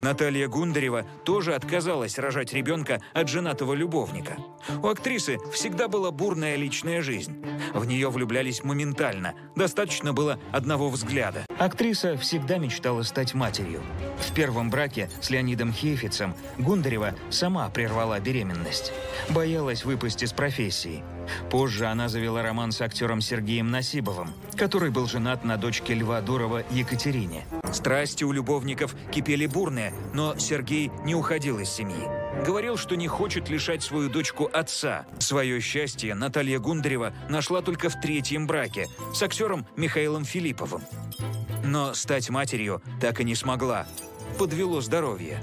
Наталья Гундарева тоже отказалась рожать ребенка от женатого любовника. У актрисы всегда была бурная личная жизнь. В нее влюблялись моментально, достаточно было одного взгляда. Актриса всегда мечтала стать матерью. В первом браке с Леонидом Хейфицем Гундарева сама прервала беременность. Боялась выпасть из профессии. Позже она завела роман с актером Сергеем Насибовым, который был женат на дочке Льва Дурова Екатерине. Страсти у любовников кипели бурные, но Сергей не уходил из семьи. Говорил, что не хочет лишать свою дочку отца. Свое счастье Наталья Гундарева нашла только в третьем браке с актером Михаилом Филипповым. Но стать матерью так и не смогла. Подвело здоровье.